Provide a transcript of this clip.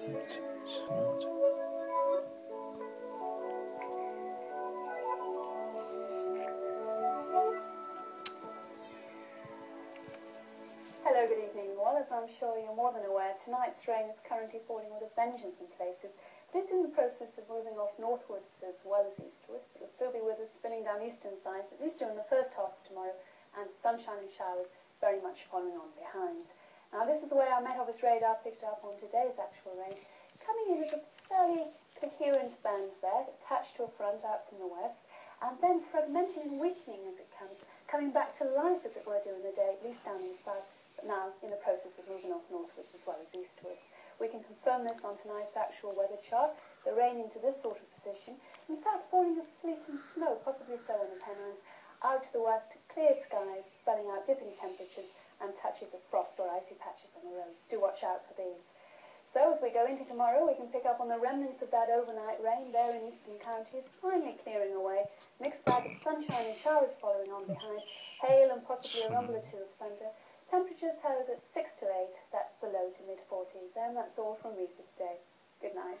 Hello, good evening. Well, as I'm sure you're more than aware, tonight's rain is currently falling with a vengeance in places. It is in the process of moving off northwards as well as eastwards. It will still be with us spinning down eastern sides, at least during the first half of tomorrow, and sunshine and showers very much following on behind. Now, this is the way our Office radar picked up on today's actual rain. Coming in as a fairly coherent band there, attached to a front out from the west, and then fragmenting and weakening as it comes, coming back to life, as it were, during the day, at least down in the south but now in the process of moving off northwards as well as eastwards. We can confirm this on tonight's actual weather chart. The rain into this sort of position, in fact falling as sleet and snow, possibly so on the Pennines, out to the west, clear skies, spelling out dipping temperatures and touches of frost or icy patches on the roads. Do watch out for these. So as we go into tomorrow, we can pick up on the remnants of that overnight rain there in eastern counties, finally clearing away. Mixed bag of sunshine and showers following on behind, hail and possibly a rumble or two of thunder. Temperatures held at 6 to 8, that's the low to mid 40s, and that's all from me for today. Good night.